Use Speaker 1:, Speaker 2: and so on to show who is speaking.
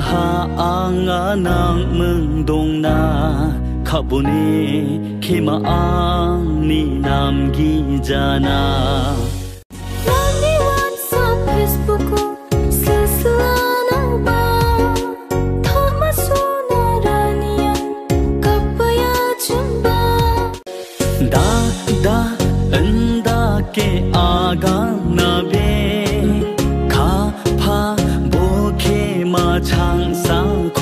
Speaker 1: 하앙아 낭문동나 가보네 개마앙니 남기잖아 다 我唱《》。